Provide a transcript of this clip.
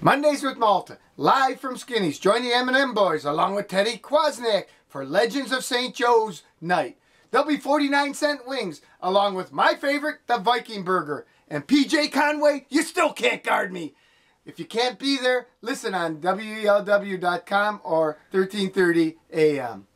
Mondays with Malta, live from Skinny's. Join the M&M boys along with Teddy Kwasniak for Legends of St. Joe's night. There'll be 49 cent wings along with my favorite, the Viking Burger. And PJ Conway, you still can't guard me. If you can't be there, listen on WELW.com or 1330 AM.